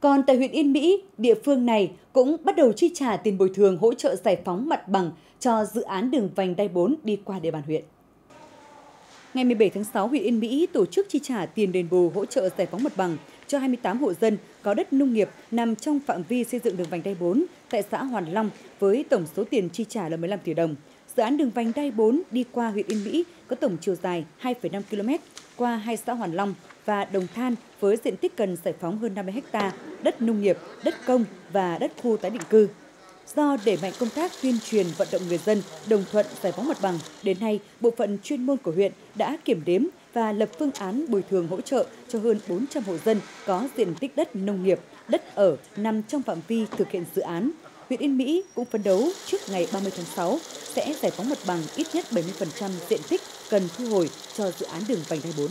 Còn tại huyện Yên Mỹ, địa phương này cũng bắt đầu chi trả tiền bồi thường hỗ trợ giải phóng mặt bằng cho dự án đường vành đai 4 đi qua địa bàn huyện. Ngày 17 tháng 6, huyện Yên Mỹ tổ chức chi trả tiền đền bù hỗ trợ giải phóng mặt bằng cho 28 hộ dân có đất nông nghiệp nằm trong phạm vi xây dựng đường vành đai 4 tại xã Hoàn Long với tổng số tiền chi trả là 15 tỷ đồng. Dự án đường vành đai 4 đi qua huyện Yên Mỹ có tổng chiều dài 2,5 km qua hai xã Hoàn Long và Đồng Than với diện tích cần giải phóng hơn 50 ha, đất nông nghiệp, đất công và đất khu tái định cư. Do đẩy mạnh công tác tuyên truyền vận động người dân đồng thuận giải phóng mặt bằng, đến nay bộ phận chuyên môn của huyện đã kiểm đếm và lập phương án bồi thường hỗ trợ cho hơn 400 hộ dân có diện tích đất nông nghiệp, đất ở nằm trong phạm vi thực hiện dự án. Huyện Yên Mỹ cũng phấn đấu trước ngày 30 tháng 6 sẽ giải phóng mặt bằng ít nhất 70% diện tích cần thu hồi cho dự án đường vành đai 4.